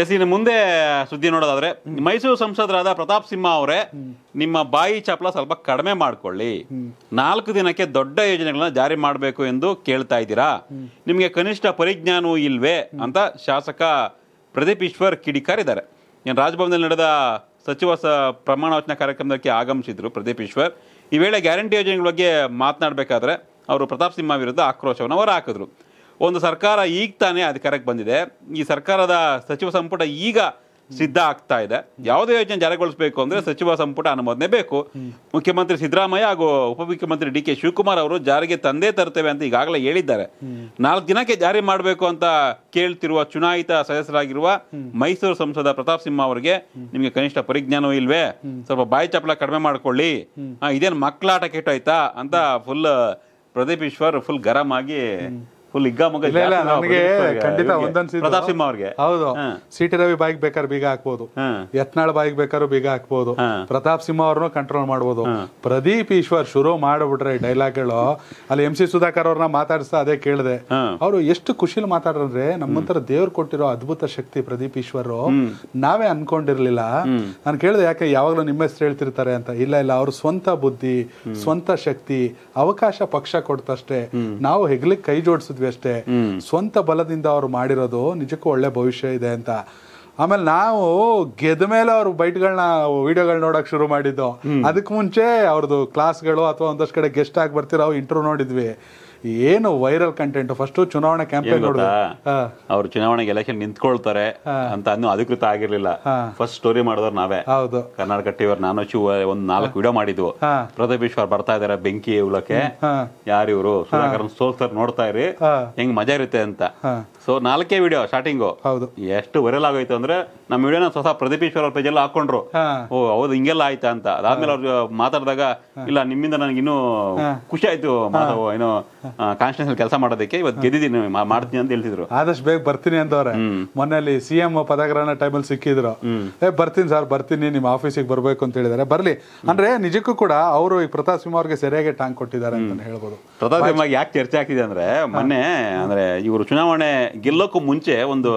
S, ಇನ್ನು ಮುಂದೆ ಸುದ್ದಿ ನೋಡೋದಾದ್ರೆ, ಮೈಸೂರು ಸಂಸದರಾದ ಪ್ರತಾಪ್ ಸಿಂಹ ಅವರೇ ನಿಮ್ಮ ಬಾಯಿ ಚಾಪಲ ಸ್ವಲ್ಪ ಕಡಿಮೆ ಮಾಡ್ಕೊಳ್ಳಿ. ನಾಲ್ಕು ದಿನಕ್ಕೆ ದೊಡ್ಡ ಯೋಜನೆಗಳನ್ನ ಜಾರಿ ಮಾಡಬೇಕು ಎಂದು ಕೇಳ್ತಾ ಇದ್ದೀರಾ? ನಿಮಗೆ ಕನಿಷ್ಠ ಪರಿಜ್ಞಾನವೂ ಇಲ್ವೇ ಅಂತ ಶಾಸಕ ಪ್ರದೀಪ್ ಈಶ್ವರ್ ಕಿಡಿಕಾರಿದ್ದಾರೆ ಏನು, ರಾಜಭವನದಲ್ಲಿ ನಡೆದ ಸಚಿವ ಸ ಪ್ರಮಾಣ ವಚನ ಕಾರ್ಯಕ್ರಮಕ್ಕೆ ಆಗಮಿಸಿದ್ರು ಪ್ರದೀಪ್ ಈಶ್ವರ್. ಈ ವೇಳೆ ಗ್ಯಾರಂಟಿ ಯೋಜನೆಗಳ ಬಗ್ಗೆ ಮಾತನಾಡಬೇಕಾದ್ರೆ, ಅವರು ಪ್ರತಾಪ್ ಸಿಂಹ ವಿರುದ್ಧ ಆಕ್ರೋಶವನ್ನು ಅವರು ಹಾಕಿದ್ರು. ಒಂದು ಸರ್ಕಾರ ಈಗ ತಾನೇ ಅಧಿಕಾರಕ್ಕೆ ಬಂದಿದೆ. ಈ ಸರ್ಕಾರದ ಸಚಿವ ಸಂಪುಟ ಈಗ ಸಿದ್ಧ ಆಗ್ತಾ ಇದೆ. ಯಾವುದೇ ಯೋಜನೆ ಜಾರಿಗೊಳಿಸಬೇಕು ಅಂದ್ರೆ ಸಚಿವ ಸಂಪುಟ ಅನುಮೋದನೆ ಬೇಕು. ಮುಖ್ಯಮಂತ್ರಿ ಸಿದ್ದರಾಮಯ್ಯ ಹಾಗೂ ಉಪಮುಖ್ಯಮಂತ್ರಿ ಡಿ ಕೆ ಶಿವಕುಮಾರ್ ಅವರು ಜಾರಿಗೆ ತಂದೇ ತರ್ತೇವೆ ಅಂತ ಈಗಾಗಲೇ ಹೇಳಿದ್ದಾರೆ. ನಾಲ್ಕು ದಿನಕ್ಕೆ ಜಾರಿ ಮಾಡಬೇಕು ಅಂತ ಕೇಳ್ತಿರುವ ಚುನಾಯಿತ ಸದಸ್ಯರಾಗಿರುವ ಮೈಸೂರು ಸಂಸದ ಪ್ರತಾಪ್ ಸಿಂಹ ಅವರಿಗೆ ನಿಮಗೆ ಕನಿಷ್ಠ ಪರಿಜ್ಞಾನವೂ ಇಲ್ವೇ? ಸ್ವಲ್ಪ ಬಾಯಿ ಚಪ್ಪಲ ಕಡಿಮೆ ಮಾಡ್ಕೊಳ್ಳಿ. ಇದೇನು ಇದೇನು ಮಕ್ಕಳಾಟ ಕೆಟ್ಟೋಯ್ತಾ? ಅಂತ ಫುಲ್ ಪ್ರದೀಪ್ ಈಶ್ವರ್ ಫುಲ್ ಗರಂ ಆಗಿ ಫುಲ್ ನನಗೆ ಖಂಡಿತ ಪ್ರತಾಪ್ ಸಿಂಹ ಅವ್ರಿಗೆ. ಹೌದು. ಸಿಟಿ ರವಿ ಬಾಯಿಗೆ ಬೇಕಾದ್ರೆ ಬೀಗ ಹಾಕ್ಬೋದು. ಯತ್ನಾಳ್ ಬಾಯಿಗೆ ಬೇಕಾದ್ರೂ ಬೀಗ ಹಾಕ್ಬೋದು. ಪ್ರತಾಪ್ ಸಿಂಹ ಅವ್ರನ್ನೂ ಕಂಟ್ರೋಲ್ ಮಾಡ್ಬೋದು. ಪ್ರದೀಪ್ ಈಶ್ವರ್ ಶುರು ಮಾಡ್ಬಿಟ್ರೆ ಡೈಲಾಗ್ಗಳು ಅಲ್ಲಿ ಎಂ ಸಿ ಸುಧಾಕರ್ ಅವ್ರನ್ನ ಮಾತಾಡಿಸ್ತಾ ಅದೇ ಕೇಳಿದೆ. ಅವರು ಎಷ್ಟು ಖುಷಿಲಿ ಮಾತಾಡ್ರಂದ್ರೆ ನಮ್ಮಂತರ ದೇವ್ರು ಕೊಟ್ಟಿರೋ ಅದ್ಭುತ ಶಕ್ತಿ ಪ್ರದೀಪ್ ಈಶ್ವರ್ ನಾವೇ ಅನ್ಕೊಂಡಿರ್ಲಿಲ್ಲ. ನಾನು ಕೇಳಿದೆ ಯಾಕೆ ಯಾವಾಗಲೂ ನಿಮ್ಮ ಹೆಸರು ಹೇಳ್ತಿರ್ತಾರೆ ಅಂತ. ಇಲ್ಲ ಇಲ್ಲ ಅವ್ರ ಸ್ವಂತ ಬುದ್ಧಿ ಸ್ವಂತ ಶಕ್ತಿ ಅವಕಾಶ ಪಕ್ಷ ಕೊಡ್ತಷ್ಟೇ. ನಾವು ಹೆಗ್ಲಿಕ್ಕೆ ಕೈ ಜೋಡಿಸಿದ್ವಿ ಅಷ್ಟೇ. ಸ್ವಂತ ಬಲದಿಂದ ಅವ್ರು ಮಾಡಿರೋದು ನಿಜಕ್ಕೂ ಒಳ್ಳೆ ಭವಿಷ್ಯ ಇದೆ ಅಂತ. ಆಮೇಲೆ ನಾವು ಗೆದ್ದ ಮೇಲೆ ಅವ್ರ ಬೈಟ್ಗಳನ್ನ ವಿಡಿಯೋಗಳು ನೋಡಕ್ ಶುರು ಮಾಡಿದ್ದು. ಅದಕ್ಕೆ ಮುಂಚೆ ಅವ್ರದ್ದು ಕ್ಲಾಸ್ಗಳು ಅಥವಾ ಒಂದಷ್ಟು ಕಡೆ ಗೆಸ್ಟ್ ಆಗಿ ಬರ್ತಿರೋ ಇಂಟರ್ವ್ಯೂ ನೋಡಿದ್ವಿ. ಏನು ವೈರಲ್ ಕಂಟೆಂಟ್ ಫಸ್ಟ್ ಚುನಾವಣಾ ಕ್ಯಾಂಪೇನ್? ಅವ್ರು ಚುನಾವಣೆಗೆ ಎಲೆಕ್ಷನ್ ನಿಂತ್ಕೊಳ್ತಾರೆ ಅಂತ ಅನ್ನೋ ಅಧಿಕೃತ ಆಗಿರ್ಲಿಲ್ಲ. ಫಸ್ಟ್ ಸ್ಟೋರಿ ಮಾಡಿದವ್ರು ನಾವೇ. ಹೌದು. ಕರ್ನಾಟಕ ಟಿವರ್ ನಾನು ಶಿವ ಒಂದ್ ನಾಲ್ಕು ವಿಡಿಯೋ ಮಾಡಿದ್ವು. ಹಾ. ಪ್ರದೀಪ್ ಈಶ್ವರ್ ಬರ್ತಾ ಇದಾರೆ ಬೆಂಕಿ ಉಳಕ್ಕೆ. ಯಾರು ಇವರು? ಸುಧಾಕರ್ ಸೋಲ್ಸರ್ ನೋಡ್ತಾ ಇರಿ. ಹೆಂಗ್ ಮಜಾ ಇರುತ್ತೆ ಅಂತ. ಸೊ ನಾಲ್ಕೇ ವಿಡಿಯೋ ಸ್ಟಾರ್ಟಿಂಗು ಹೌದು. ಎಷ್ಟು ವೈರಲ್ ಆಗೋಯ್ತು ಅಂದ್ರೆ ನಮ್ಮ ವಿಡಿಯೋನ ಸ್ವಸ ಪ್ರದೀಪ್ ಈಶ್ವರ್ ಅವ್ರ ಪೇಜ್ ಎಲ್ಲ ಹಾಕೊಂಡ್ರು. ಓ ಹೌದು ಹಿಂಗೆಲ್ಲ ಆಯ್ತಾ ಅಂತ. ಅದಾದ್ಮೇಲೆ ಅವ್ರು ಮಾತಾಡಿದಾಗ ಇಲ್ಲ ನಿಮ್ಮಿಂದ ನನಗೆ ಇನ್ನೂ ಖುಷಿ ಆಯ್ತು ಮಾಧವ ಏನೋ ಕಾನ್ಸ್ಟಿಟ್ಯೂಷನ್ ಕೆಲಸ ಮಾಡೋದಕ್ಕೆ ಇವತ್ತು ಗೆದ್ದಿದ್ದೀನಿ ಮಾಡ್ತೀನಿ ಅಂತ ಹೇಳ್ತಿದ್ರು. ಆದಷ್ಟು ಬೇಗ ಬರ್ತೀನಿ ಅಂತವ್ರೆ. ಮೊನ್ನೆಲ್ಲಿ ಸಿ ಎಂ ಪದಗ್ರಹಣ ಟೈಮಲ್ಲಿ ಸಿಕ್ಕಿದ್ರು. ಏ ಬರ್ತೀನಿ ಸರ್ ಬರ್ತೀನಿ ನಿಮ್ಮ ಆಫೀಸಿಗೆ ಬರಬೇಕು ಅಂತ ಹೇಳಿದಾರೆ ಬರಲಿ. ಅಂದ್ರೆ ನಿಜಕ್ಕೂ ಕೂಡ ಅವರು ಈ ಪ್ರತಾಪ್ ಸಿಂಹ ಅವ್ರಿಗೆ ಸರಿಯಾಗಿ ಟಾಂಗ್ ಕೊಟ್ಟಿದ್ದಾರೆ ಅಂತ ಹೇಳ್ಬೋದು. ಪ್ರತಾಪ್ ಸಿಂಹ ಯಾಕೆ ಚರ್ಚೆ ಆಗ್ತಿದೆ ಅಂದ್ರೆ ಮೊನ್ನೆ ಅಂದ್ರೆ ಇವರು ಚುನಾವಣೆ ಗೆಲ್ಲೋಕ್ಕೂ ಮುಂಚೆ ಒಂದು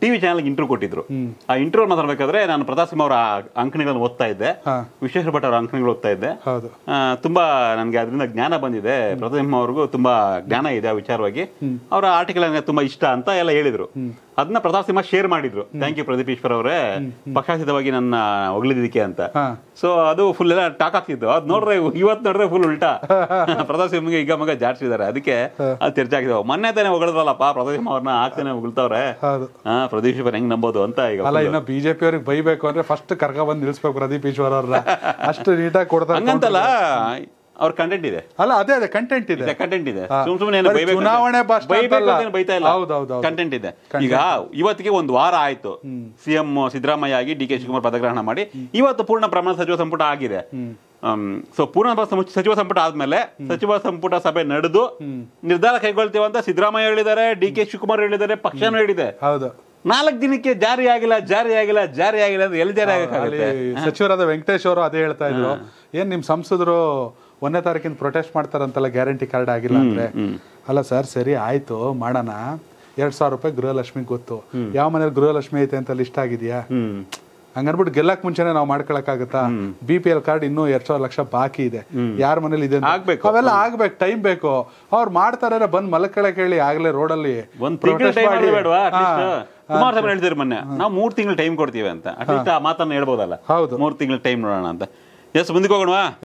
ಟಿವಿ ಚಾನಲ್ ಇಂಟರ್ವ್ಯೂ ಕೊಟ್ಟಿದ್ರು. ಆ ಇಂಟರ್ವ್ಯೂ ಮಾತಾಡ್ಬೇಕಾದ್ರೆ ನಾನು ಪ್ರತಾಪ್ ಸಿಂಹ ಅವರ ಅಂಕಣಿಗಳನ್ನು ಓದ್ತಾ ಇದ್ದೆ. ವಿಶ್ವೇಶ್ವರ ಭಟ್ ಅವರ ಅಂಕಣಿಗಳು ಓದ್ತಾ ಇದ್ದೆ. ತುಂಬಾ ನನಗೆ ಅದರಿಂದ ಜ್ಞಾನ ಬಂದಿದೆ. ಪ್ರತಾಪ್ ಸಿಂಹ ಅವ್ರಿಗೂ ತುಂಬಾ ಜ್ಞಾನ ಇದೆ ಆ ವಿಚಾರವಾಗಿ. ಅವರ ಆರ್ಟಿಕಲ್ ನನಗೆ ತುಂಬಾ ಇಷ್ಟ ಅಂತ ಎಲ್ಲ ಹೇಳಿದ್ರು. ಅದನ್ನ ಪ್ರತಾಪ್ ಸಿಂಹ ಶೇರ್ ಮಾಡಿದ್ರು. ಥ್ಯಾಂಕ್ ಯು ಪ್ರದೀಪ್ ಈಶ್ವರ್ ಅವರೇ. ಪಕ್ಷಾತೀತವಾಗಿ ನನ್ನ ಹೊಗಳಿದ್ದಕ್ಕೆ ಅಂತ. ಸೊ ಅದು ಫುಲ್ ಎಲ್ಲ ಟಾಕ್ ಆಗ್ತಿತ್ತು. ಅದ್ ನೋಡ್ರೆ ಇವತ್ತು ನೋಡ್ರೆ ಫುಲ್ ಉಲ್ಟಾ. ಪ್ರತಾಪ್ ಸಿಂಹಗೆ ಈಗ ಮಗ ಜಾಡ್ಸಿದ್ದಾರೆ ಅದಕ್ಕೆ ಅದು ಚರ್ಚೆ ಮೊನ್ನೆ ತಾನೇ ಹೊಗಳಿದ್ವಲ್ಲಪ್ಪ ಪ್ರತಾಪ್ ಸಿಂಹ ಅವ್ರನ್ನ ಆಗ್ತಾನೆ ಹೊಗಳ್ತಾವ್ರೆ. ಹಾ ಪ್ರದೀಪ್ ಈಶ್ವರ್ ಹೆಂಗ್ ನಂಬೋದು ಅಂತ ಈಗ ಅಲ್ಲ ಇನ್ನು ಬಿಜೆಪಿ ಅವ್ರಿಗೆ ಬೈಬೇಕು ಅಂದ್ರೆ ಫಸ್ಟ್ ಕರ್ಕ ಬಂದು ನಿಲ್ಸ್ಬೇಕು ಪ್ರದೀಪ್ ಈಶ್ವರ್ ಅವ್ರನ್ನ. ಅಷ್ಟು ನೀಟಾಗಿ ಕೊಡ್ತಾರೆ ಹಂಗಂತಲ್ಲ ಅವ್ರ ಕಂಟೆಂಟ್ ಇದೆ. ಅಲ್ಲ ಅದೇ ಅದೇ ಕಂಟೆಂಟ್ ಇದೆ. ಕಂಟೆಂಟ್ ಇದೆ. ಹಾ. ಸುಮ್ ಸುಮ್ನೆ ಏನು ಬರೀ ಬೈಬೇಕು ಚುನಾವಣೆ ಭಾಷಣ ಬೈಬೇಕು ಅಂತಲ್ಲ. ಅಂತ ಏನು ಬೈತಾ ಇಲ್ಲ. ಹೌದು, ಹೌದು, ಹೌದು. ಕಂಟೆಂಟ್ ಇದೆ ಈಗ ಇವತ್ತಿಗೆ ಒಂದು ವಾರ ಆಯ್ತು. ಸಿಎಂ ಸಿದ್ದರಾಮಯ್ಯ ಆಗಿ ಡಿ ಕೆ ಶಿವಕುಮಾರ್ ಪದಗ್ರಹಣ ಮಾಡಿ. ಇವತ್ತು ಪೂರ್ಣ ಪ್ರಮಾಣ ಸಚಿವ ಸಂಪುಟ ಆಗಿದೆ. ಸೊ ಪೂರ್ಣ ಪ್ರಮಾಣ ಸಮ- ಸಚಿವ ಸಂಪುಟ ಆದ್ಮೇಲೆ ಸಚಿವ ಸಂಪುಟ ಸಭೆ ನಡೆದು ನಿರ್ಧಾರ ಕೈಗೊಳ್ತೀವಿ ಅಂತ ಸಿದ್ದರಾಮಯ್ಯ ಹೇಳಿದ್ದಾರೆ ಡಿ ಕೆ ಶಿವಕುಮಾರ್ ಹೇಳಿದ್ದಾರೆ ಪಕ್ಷನೂ ಹೇಳಿದೆ. ಹೌದು. ನಾಲ್ಕು ದಿನಕ್ಕೆ ಜಾರಿ ಆಗಿಲ್ಲ ಜಾರಿ ಆಗಿಲ್ಲ ಜಾರಿ ಆಗಿಲ್ಲ ಅಂದ್ರೆ ಎಲ್ಲಿ ಜಾರಿ ಆಗಕ್ಕಾಗುತ್ತೆ? ಸಚಿವರಾದ ವೆಂಕಟೇಶ್ ಅವರು ಅದೇ ಹೇಳ್ತಾ ಇದ್ರು. ಏನ್ ನಿಮ್ ಸಂಸದರು ಒಂದನೇ ತಾರೀಕಿಂದ ಪ್ರೊಟೆಸ್ಟ್ ಮಾಡ್ತಾರಂತಲ್ಲ ಗ್ಯಾರಂಟಿ ಕಾರ್ಡ್ ಆಗಿಲ್ಲ ಅಂದ್ರೆ? ಅಲ್ಲ ಸರ್ ಸರಿ ಆಯ್ತು ಮಾಡೋಣ. ಎರಡ್ ಸಾವಿರ ರೂಪಾಯಿ ಗೃಹಲಕ್ಷ್ಮಿ ಗೊತ್ತು. ಯಾವ ಮನೇಲಿ ಗೃಹಲಕ್ಷ್ಮಿ ಐತೆ ಅಂತ ಲಿಸ್ಟ್ ಆಗಿದ್ಯಾ? ಹಂಗನ್ಬಿಟ್ಟು ಗೆಲ್ಲಕ್ ಮುಂಚೆನೆ ನಾವು ಮಾಡ್ಕೊಳಕ್ಕಾಗತ್ತಾ ಬಿ ಪಿ ಎಲ್ ಕಾರ್ಡ್ ಇನ್ನೂ ಎರಡ್ ಸಾವಿರ ಲಕ್ಷ ಬಾಕಿ ಇದೆ ಯಾರ ಮನೇಲಿ ಇದೆ ಅಂತ. ಆಗ್ಬೇಕು. ಅವೆಲ್ಲ ಆಗ್ಬೇಕು ಟೈಮ್ ಬೇಕು ಅವ್ರು ಮಾಡ್ತಾರೆ ಬಂದ್ ಮಲ್ಕೊಳಕ್ ಹೇಳಿ ಆಗ್ಲೇ ರೋಡಲ್ಲಿ ಒಂದ್ ತಿಂಗಳ ಟೈಮ್ ಬೇಡವಾ ಕುಮಾರಸ್ವಾಮಿ ಹೇಳ್ತಿದ್ರು ಮೊನ್ನೆ ನಾವು ಮೂರ್ ತಿಂಗಳು ಟೈಮ್ ಕೊಡ್ತೀವಿ ಅಂತ ಅಟ್ಲೀಸ್ಟ್ ಆ ಮಾತನ್ನ ಹೇಳ್ಬೋದಲ್ಲ ಹೌದು ಮೂರ್ ತಿಂಗಳ ಟೈಮ್ ನೋಡೋಣ ಅಂತ ಎಸ್ ಮುಂದಕ್ಕೆ ಹೋಗೋಣವಾ